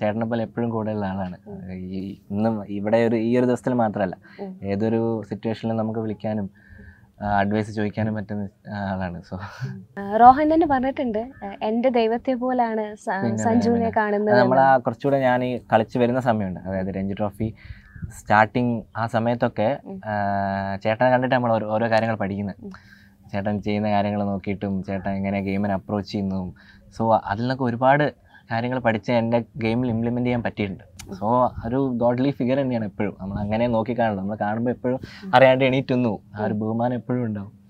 ചേട്ടനെ പോലെ എപ്പോഴും കൂടെയുള്ള ആളാണ്. ഈ ഇന്നും ഇവിടെ ഒരു ഈ ഒരു ദിവസത്തിൽ മാത്രമല്ല ഏതൊരു സിറ്റുവേഷനിലും നമുക്ക് വിളിക്കാനും അഡ്വൈസ് ചോദിക്കാനും പറ്റുന്ന ആളാണ്. സോ റോഹൻ തന്നെ പറഞ്ഞിട്ടുണ്ട് എന്റെ ദൈവത്തെ പോലാണ് സഞ്ജുവിനെ കാണുന്നത് നമ്മൾ ആ കുറച്ചുകൂടെ ഞാൻ ഈ കളിച്ച് വരുന്ന സമയമുണ്ട്. അതായത് രഞ്ജി ട്രോഫി സ്റ്റാർട്ടിങ് ആ സമയത്തൊക്കെ. ചേട്ടനെ കണ്ടിട്ട് നമ്മൾ ഓരോ കാര്യങ്ങൾ പഠിക്കുന്നത്. ചേട്ടൻ ചെയ്യുന്ന കാര്യങ്ങൾ നോക്കിയിട്ടും ചേട്ടൻ എങ്ങനെ ഗെയിമിനെ അപ്രോച്ച് ചെയ്യുന്നതും സോ അതിൽ നിന്നൊക്കെ ഒരുപാട് കാര്യങ്ങൾ പഠിച്ച് എന്റെ ഗെയിമിൽ ഇംപ്ലിമെന്റ് ചെയ്യാൻ പറ്റിയിട്ടുണ്ട്. സോ ഒരു ഗോഡ്ലി ഫിഗർ തന്നെയാണ് എപ്പോഴും. നമ്മൾ അങ്ങനെ നോക്കി കാണണം നമ്മൾ കാണുമ്പോൾ എപ്പോഴും അറിയാണ്ട് എണീറ്റ് ഒന്നു. ആ ഒരു ബഹുമാനം എപ്പോഴും ഉണ്ടാവും.